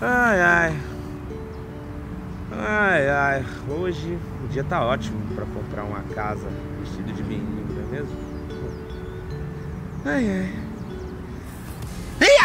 Ai, ai. Ai, ai. Hoje o dia tá ótimo pra comprar uma casa vestida de menino, não é mesmo? Ai, ai.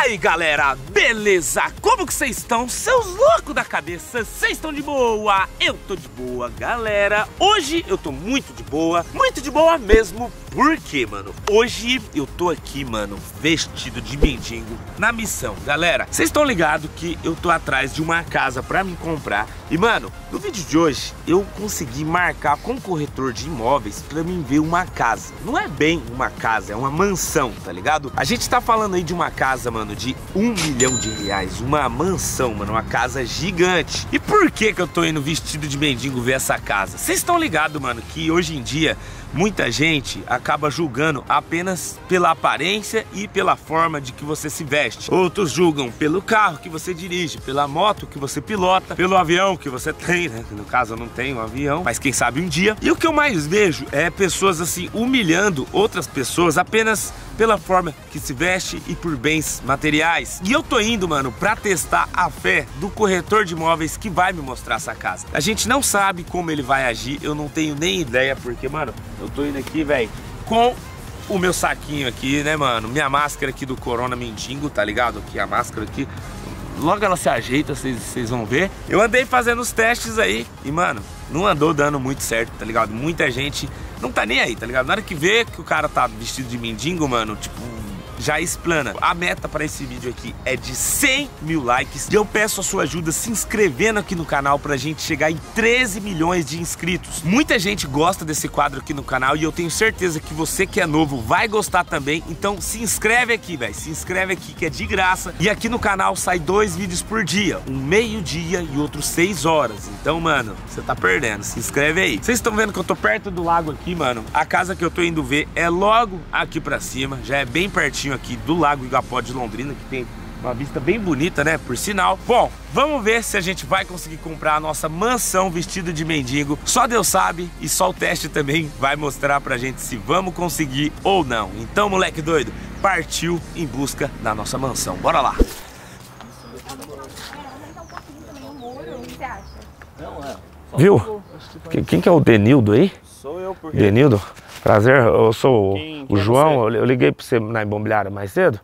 Aí, galera, beleza? Como que vocês estão? Seus loucos da cabeça, vocês estão de boa? Eu tô de boa, galera. Hoje eu tô muito de boa, muito de boa mesmo. Por quê, mano? Hoje eu tô aqui, mano, vestido de mendigo na missão. Galera, vocês estão ligados que eu tô atrás de uma casa pra me comprar. E, mano, no vídeo de hoje eu consegui marcar com o corretor de imóveis pra mim ver uma casa. Não é bem uma casa, é uma mansão, tá ligado? A gente tá falando aí de uma casa, mano, de um milhão de reais. Uma mansão, mano, uma casa gigante. E por que que eu tô indo vestido de mendigo ver essa casa? Vocês estão ligados, mano, que hoje em dia muita gente acaba julgando apenas pela aparência e pela forma de que você se veste. Outros julgam pelo carro que você dirige, pela moto que você pilota, pelo avião que você tem, né? No caso eu não tenho um avião, mas quem sabe um dia. E o que eu mais vejo é pessoas assim humilhando outras pessoas apenas pela forma que se veste e por bens materiais. E eu tô indo, mano, pra testar a fé do corretor de imóveis que vai me mostrar essa casa. A gente não sabe como ele vai agir, eu não tenho nem ideia, porque, mano, eu tô indo aqui, velho, com o meu saquinho aqui, né, mano? Minha máscara aqui do Corona Mendigo, tá ligado? Aqui a máscara aqui. Logo ela se ajeita, vocês vão ver. Eu andei fazendo os testes aí e, mano, não andou dando muito certo, tá ligado? Muita gente não tá nem aí, tá ligado? Na hora que vê que o cara tá vestido de mendigo, mano, tipo, já explana. A meta para esse vídeo aqui é de 100 mil likes. E eu peço a sua ajuda se inscrevendo aqui no canal pra gente chegar em 13 milhões de inscritos. Muita gente gosta desse quadro aqui no canal e eu tenho certeza que você que é novo vai gostar também. Então se inscreve aqui, velho. Se inscreve aqui que é de graça. E aqui no canal sai dois vídeos por dia. Um meio-dia e outro seis horas. Então, mano, você tá perdendo. Se inscreve aí. Vocês estão vendo que eu tô perto do lago aqui, mano. A casa que eu tô indo ver é logo aqui pra cima. Já é bem pertinho aqui do Lago Igapó de Londrina, que tem uma vista bem bonita, né? Por sinal. Bom, vamos ver se a gente vai conseguir comprar a nossa mansão vestido de mendigo. Só Deus sabe e só o teste também vai mostrar pra gente se vamos conseguir ou não. Então, moleque doido, partiu em busca da nossa mansão. Bora lá! Viu? Quem que é o Denildo aí? Sou eu, porque... Denildo? Prazer, eu sou Quem, o João, é eu liguei para você na imobiliária mais cedo.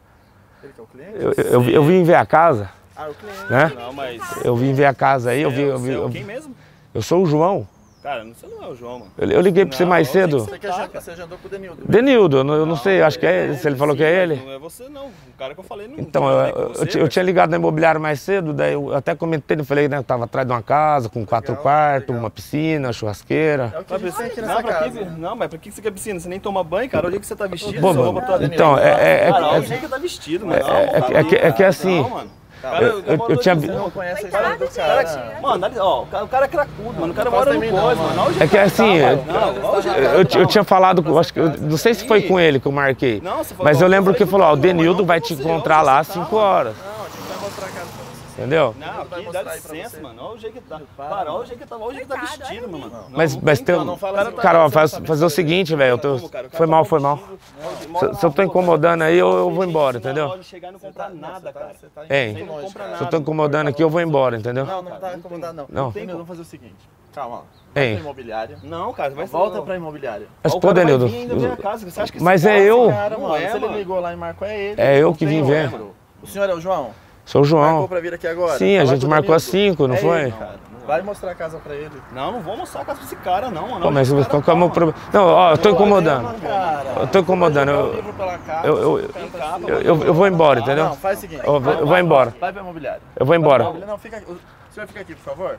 Ele que é o cliente? Eu, eu, eu, vim ver a casa. Ah, o cliente. Né? Não, mas... Eu vim ver a casa aí, eu vi... Eu vi eu, quem mesmo? Eu sou o João. Cara, você não é o João, mano. Eu, eu liguei pra você mais cedo. Você, quer, tá, você já andou com o Denildo. Denildo, eu não, eu não, não sei, acho que é ele. Se ele falou sim, que é ele. Não é você, não. O cara que eu falei não Então, eu, você, eu, tinha ligado na imobiliária mais cedo, daí eu até comentei, eu falei, né, eu tava atrás de uma casa com quatro legal, quartos, legal. uma piscina, churrasqueira. É o que pensei aqui nessa não, casa. Que, não, mas pra que você quer piscina? Você nem toma banho, cara? Olha o que você tá vestido. Pô, mano, então, é... é, Cara, olha o jeito que tá vestido, mano. É que é assim... Cara, eu, eu, eu tinha visto. não conhece a história do cara. Mano, ó, o cara é cracudo, mano. O cara mora no coisa, mano. É que assim, eu, tinha falado, acho que, não sei se foi com ele que eu marquei. Mas eu lembro que ele falou, ó, o Denildo vai te encontrar lá às 5 horas. Entendeu? Não, aqui dá licença, mano. Olha o jeito que tá. Para, olha o jeito que tá, olha o jeito que tá vestido, mano. Mas, mas tem. Cara, faz, fazer o seguinte, velho. Foi mal, foi mal. Se eu tô incomodando aí, eu vou embora, entendeu? Pode chegar e não comprar nada, cara. Hein? Se eu tô incomodando aqui, eu vou embora, entendeu? Não, não tá incomodando, não. Não. Vamos fazer o seguinte. Calma, Ei. Imobiliária. Não, cara, vai volta pra imobiliária. Mas pô, Denildo. Mas é eu. Se ele ligou lá e marcou, é ele. É eu que vim ver. O senhor é o João? Sou o João. Marcou pra vir aqui agora? Sim, a gente marcou às 5, não é foi? Ele, Vai mostrar a casa pra ele. Não, não vou mostrar a casa pra esse cara, não, mano. Pô, mas qual que é o meu problema? Não, ó, eu tô incomodando. Eu tô incomodando. Eu, eu, eu, eu, eu vou embora, entendeu? Não, faz o seguinte. Eu vou embora. Vai pra imobiliário. Eu vou embora. Não, fica aqui. O senhor fica aqui, por favor.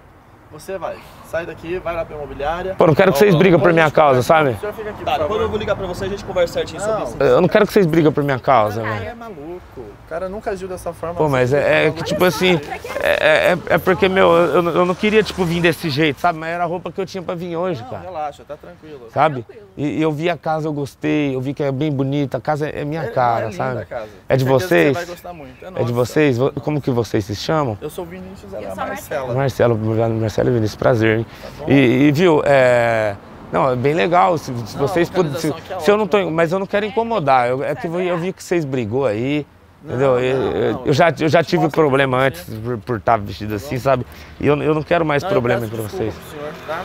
Você vai, sai daqui, vai lá pra imobiliária. Pô, não quero que vocês briguem por minha causa, sabe? O senhor fica aqui, tá, quando eu vou ligar pra você, a gente conversa certinho sobre isso. Eu não quero que vocês briguem por minha causa, velho. é maluco. O cara nunca agiu dessa forma. Pô, mas é, é que, tipo assim, é, é, é, porque, meu, eu, eu não queria, tipo, vir desse jeito, sabe? Mas era a roupa que eu tinha pra vir hoje, não, cara. relaxa, tá tranquilo. Sabe? E, e, eu vi a casa, eu gostei, eu vi que é bem bonita, a casa é minha cara, é sabe? Casa. É de vocês? Você vai gostar muito, é, é de vocês? Como que vocês se chamam? Eu sou o Vinícius, ela é a Marcela. Marcelo, Marcelo e Vinícius, prazer, hein? Tá e, e, viu, é... Não, é bem legal, se, se não, vocês puderem... Se, é se eu não tô... Mas eu não quero incomodar, eu, é que eu, eu vi que vocês brigou aí, Entendeu? eu, eu, já, eu já tive problema antes por, por estar vestido assim, sabe? E eu, eu não quero mais problema entre vocês. Senhor, tá?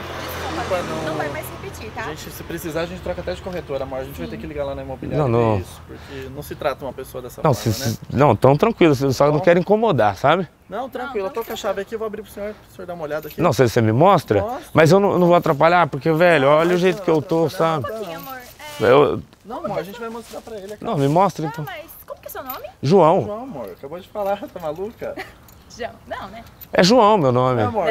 não, não repetir, tá? Gente, se precisar, a gente troca até de corretora, amor. A gente Sim. vai ter que ligar lá na imobiliária. Não, não. Isso, porque não se trata uma pessoa dessa não, forma, se, né? Não, tão tranquilo, só não, não quero incomodar, sabe? Não, tranquilo, eu tô com a chave aqui, eu vou abrir pro senhor, pro senhor dar uma olhada aqui. Não, você, você me mostra? Mostra. Mas eu não, não vou atrapalhar, porque, velho, olha o jeito que eu tô, sabe? Um pouquinho, amor. É... Eu... Não, amor, a gente vai mostrar pra ele aqui. Não, me mostra então. Não, mas como que é seu nome? João. João, amor, acabou de falar, tá maluca? João, não, né? É João meu nome. É, amor,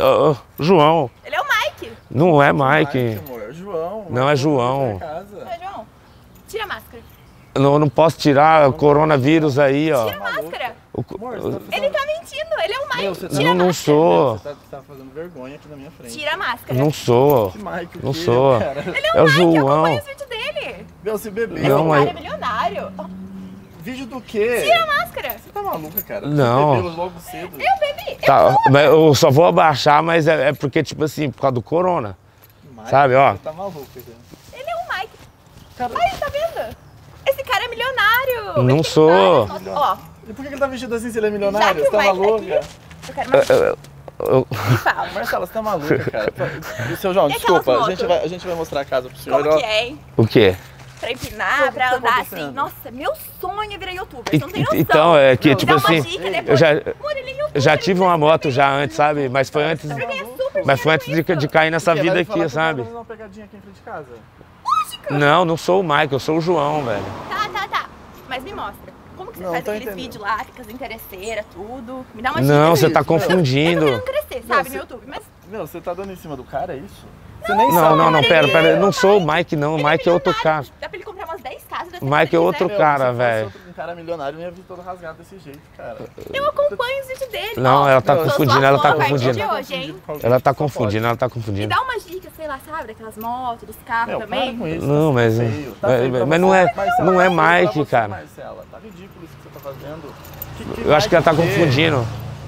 eu, João. Ele é o Mike. Não é Mike. Mike amor, é João. Não é João. Não é João. Tira a máscara. Não, não posso tirar o coronavírus aí, ó. Tira a máscara. O, amor, tá ele tá mentindo, ele é o Mike. Meu, Tira não, não sou. Você tá, tá, fazendo vergonha aqui na minha frente. Tira a máscara. Não sou. Mike, não sou. Cara? Ele é o, é o Mike, João. eu acompanho os vídeos dele. Meu, se beber. Esse não, cara mas... é milionário. Vídeo do quê? Tira a máscara. Você tá maluca, cara? Não. Bebeu logo cedo. Eu bebi. Tá, eu, eu só vou abaixar, mas é, é, porque, tipo assim, por causa do corona. Mike, sabe, ó. Você tá maluco, cara. Ele é o Mike. Cara... Aí, tá vendo? Esse cara é milionário. Não sou. Ó. E por que ele tá vestido assim se ele é milionário? Você tá maluca? Tá eu quero mais. Eu, eu... Fala. Marcela, você tá maluca, cara. E seu João, desculpa, a gente, vai, a gente vai mostrar a casa pro senhor. Como que é, hein? O quê? Pra empinar, pra tá andar assim. Nossa, meu sonho é virar youtuber, você não tem noção. Então, é que, tipo assim, eu já, eu já tive uma moto já antes, sabe? Mas foi antes, mas foi antes de, de cair nessa vida aqui, sabe? uma pegadinha aqui em frente de casa? Não, não sou o Mike, eu sou o João, velho. Tá, tá, tá. Mas me mostra. Como que você Não, faz tô aqueles entendendo. vídeos lá, fica as interesseiras, tudo? Me dá uma dica. Não, você tá Eu confundindo. tô querendo crescer, sabe, Não, no você- YouTube, mas Meu, você tá dando em cima do cara, é isso? Você nem Não, sabe. não, não, pera, pera, é eu não sou o Mike, não. O ele Mike é outro cara. Dá pra ele comprar umas 10 casas. dessa O Mike é outro ele Meu, cara, velho. Um cara milionário, ia vir todo rasgado desse jeito, cara. Eu acompanho os vídeos dele. Não, ela tá confundindo, ela tá confundindo. de hoje, hein? Ela tá confundindo, ela tá Me confundindo. dá umas dicas, sei lá, sabe, daquelas motos, dos carros Meu, também. para com isso. Não, mas- feio. Tá mas- não é- Marcela, não é tá Mike, cara. Marcela, tá ridículo isso que você tá fazendo. Que- que Eu acho que ela tá confundindo,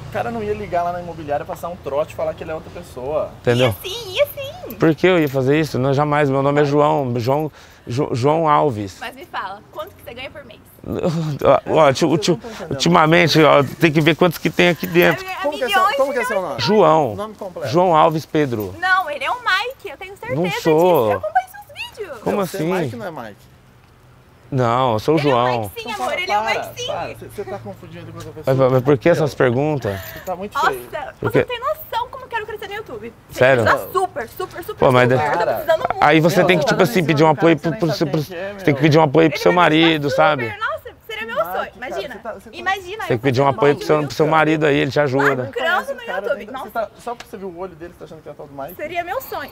O cara não ia ligar lá na imobiliária, passar um trote e falar que ele é outra pessoa. entendeu? E assim, e assim. Por que eu ia fazer isso? Não, jamais. Meu nome é João, João, Jo- João Alves. Mas me fala, quanto que você ganha por mês? Ó, ulti- ulti- ultimamente, ó, tem que ver quantos que tem aqui dentro. É, Como que é seu, como que é seu nome? João. Nome completo. João Alves Pedro. Não, ele é um Mike, eu tenho certeza Não sou. Eu acompanho seus vídeos. Como Você é assim? Mike ou não é Mike? Não, eu sou o Ele é um João. Mike sim, Então amor, para, ele é para, Mike sim. para. Você, você tá confundindo com outra Mas, pessoa. mas por que essas perguntas? Você tá muito Nossa, feio. você Porque- não tem noção quero crescer no YouTube. Você Sério? super, super, super, Pô, mas super. Eu tô precisando muito. Aí você tem que, tá tipo assim, pedir um cara, apoio pro, pro, sabe pro- é, Você tem que pedir um apoio pro seu marido, sabe? Nossa, seria meu sonho. cara, Imagina. você tá- você tá- Imagina. Tem que pedir um apoio pro seu, pro seu marido aí, ele te ajuda. Lucrando no cara YouTube. dentro- Nossa, tá- só porque você viu o olho dele, você tá achando que é tal do Mike? seria meu sonho.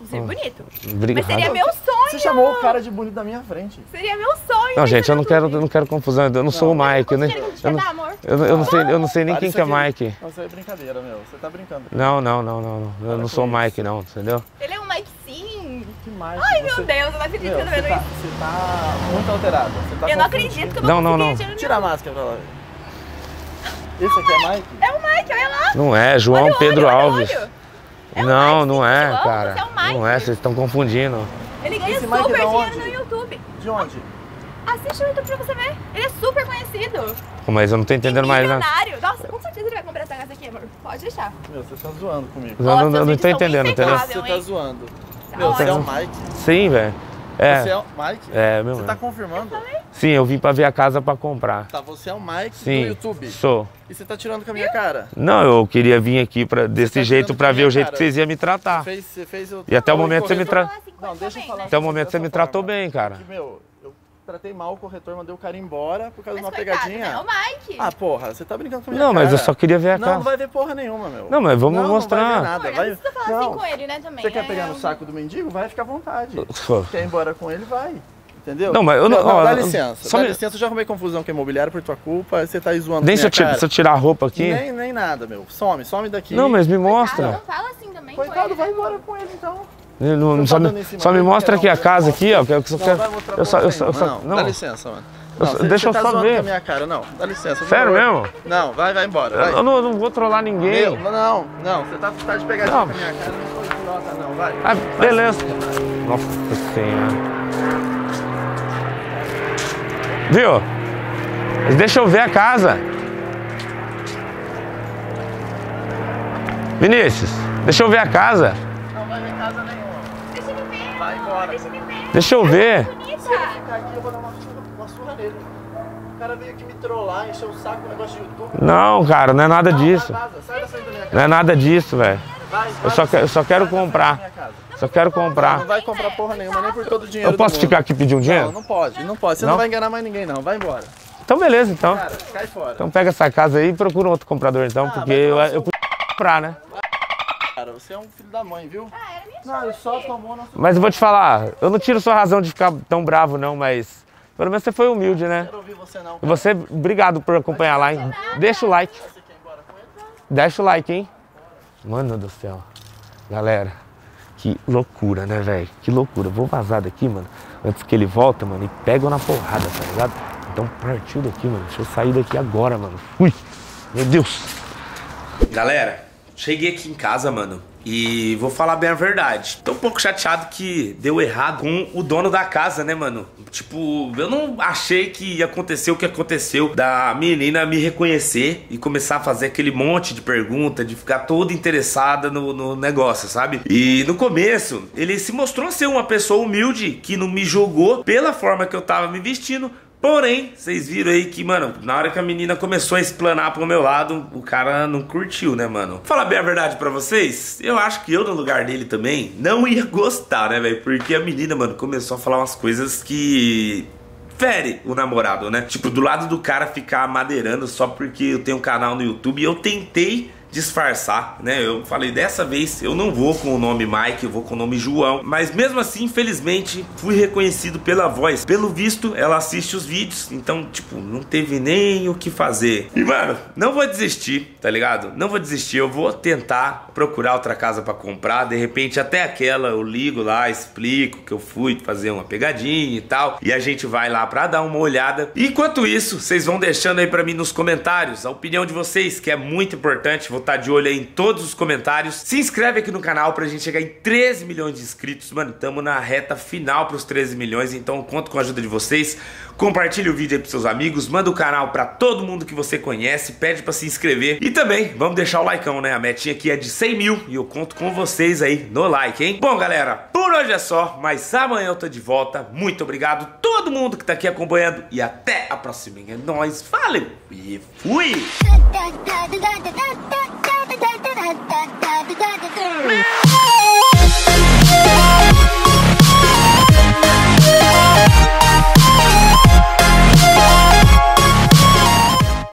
Inclusive bonito. Mas Obrigado. seria meu sonho. Você chamou o cara de bonito da minha frente. Seria meu sonho. Não, gente, eu não quero, eu não quero confusão, eu não sou o Mike. Eu, nem, eu, não, eu, eu não sei, eu não sei nem quem que é. Mike. Não, isso é brincadeira, meu. Você tá brincando. Não, não, não, não, não. Eu Para não sou o. Mike, não, entendeu? Ele é um Mike sim. Que Mike? Ai, você... meu Deus, eu não acredito que eu tô você vendo tá, isso. você tá muito alterado. Você tá Eu não acredito que eu Não, vou não, não. Tira a máscara pra lá. Esse aqui é Mike? É o Mike, olha lá. Não é, João Pedro Alves. É Não, não é, eu amo, cara. É. Não é, vocês estão confundindo. Ele ganha Esse super da dinheiro onde? no YouTube. De onde? Assiste o YouTube pra você ver. Ele é super conhecido. Mas eu não tô entendendo mais nada. Milionário. Nossa, com certeza ele vai comprar essa casa aqui, amor. Pode deixar. Meu, você tá zoando comigo. Eu não, não vídeos tô entendendo, entendeu? Você tá zoando. Tá Meu, você é o. Mike? Sim, velho. Você é É, o Mike? é, meu Você tá confirmando? Sim, eu vim pra ver a casa pra comprar. Tá, você é o Mike Sim, do YouTube. sou. E você tá tirando com a minha cara. Não, eu queria vir aqui pra, desse tá jeito pra ver o jeito cara. que vocês iam me tratar. Fez, você fez o... E até o momento você me corretor. tra- Fala assim Não, deixa eu falar? Até o momento você me tratou bem, cara. Que, meu, eu tratei mal o corretor, mandei o cara embora por causa Mas de uma coitado, pegadinha. né? É o Mike. Ah, porra, você tá brincando com a minha Não, mas eu cara. só queria ver a Não, não casa. vai ver porra nenhuma, meu. Não, mas vamos Não, não mostrar. vai ver nada. Amor, vai... não precisa falar Não. assim com ele, né, também. Você quer É pegar no saco do mendigo? Vai ficar à vontade. Quer ir embora com ele? Vai. Entendeu? Não, mas eu não- ó, dá eu- licença. só Dá me- licença, eu já arrumei confusão com a imobiliária por tua culpa. Você tá aí zoando Nem se eu, minha ti- cara. se eu tirar a roupa aqui. Nem, nem nada, meu. Some, some daqui. Não, mas me Coitado, mostra. não fala assim também Coitado, ele. vai embora com ele então. Não- Você só tá me, só me mostra aqui a casa aqui, ó. Que eu só Não, quero. Eu só, eu só, eu não, não. dá licença, mano. Eu Não, só- você- deixa eu você tá só ver. com minha cara, não. Dá licença. Sério mesmo? Não, vai, vai embora. Vai. Eu não, eu não vou trollar ninguém. Meu, não, não, você tá, tá de pegadinha Não. com a minha cara, não sou idiota, não, vai. Ah, beleza. Nossa senhora. Viu? Mas deixa eu ver a casa. Vinícius, deixa eu ver a casa. Deixa eu ver. É não, cara, não é nada disso. Não é nada disso, velho. Eu só, eu só quero comprar. Só quero comprar. Não vai comprar porra nenhuma, nem por todo o dinheiro. Eu posso ficar aqui pedir um dinheiro? Não, não pode, não pode. Você não? não vai enganar mais ninguém, não. Vai embora. Então, beleza, então. Cara, cai fora. Então, pega essa casa aí e procura um outro comprador, então, ah, porque eu, é, eu, eu comprar, né? Cara, você é um filho da mãe, viu? Ah, era minha Não, ele só tomou nosso... Mas eu vou te falar, eu não tiro sua razão de ficar tão bravo não, mas pelo menos você foi humilde, né? Não quero ouvir você não. E você, obrigado por acompanhar lá, hein? Deixa o like. Ele? Deixa o like, hein? Mano do céu. Galera, que loucura, né, velho? Que loucura. Vou vazar daqui, mano, antes que ele volta, mano, e pega na porrada, tá ligado? Então partiu daqui, mano. Deixa eu sair daqui agora, mano. Ui! Meu Deus! Galera, cheguei aqui em casa, mano. E vou falar bem a verdade. Tô um pouco chateado que deu errado com o dono da casa, né, mano? Tipo, eu não achei que ia acontecer o que aconteceu da menina me reconhecer e começar a fazer aquele monte de pergunta, de ficar toda interessada no, no negócio, sabe? E no começo, ele se mostrou ser uma pessoa humilde que não me julgou pela forma que eu tava me vestindo. Porém, vocês viram aí que, mano, na hora que a menina começou a explanar pro meu lado, o cara não curtiu, né, mano? Falar bem a verdade pra vocês, eu acho que eu, no lugar dele também, não ia gostar, né, velho? Porque a menina, mano, começou a falar umas coisas que fere o namorado, né? Tipo, do lado do cara ficar madeirando só porque eu tenho um canal no YouTube e eu tentei disfarçar, né? Eu falei, dessa vez eu não vou com o nome Mike, eu vou com o nome João. Mas mesmo assim, infelizmente, fui reconhecido pela voz. Pelo visto, ela assiste os vídeos, então, tipo, não teve nem o que fazer. E, mano, não vou desistir, tá ligado? Não vou desistir, eu vou tentar procurar outra casa pra comprar. De repente, até aquela eu ligo lá, explico que eu fui fazer uma pegadinha e tal. E a gente vai lá pra dar uma olhada. Enquanto isso, vocês vão deixando aí pra mim nos comentários a opinião de vocês, que é muito importante. Vou estar de olho aí em todos os comentários. Se inscreve aqui no canal pra gente chegar em 13 milhões de inscritos. Mano, estamos na reta final pros 13 milhões, então conto com a ajuda de vocês. Compartilhe o vídeo aí pros seus amigos, manda o canal pra todo mundo que você conhece, pede pra se inscrever. E também, vamos deixar o likeão, né? A metinha aqui é de 100 mil e eu conto com vocês aí no like, hein? Bom, galera, por hoje é só, mas amanhã eu tô de volta. Muito obrigado todo mundo que tá aqui acompanhando e até a próxima. É nóis, valeu e fui! da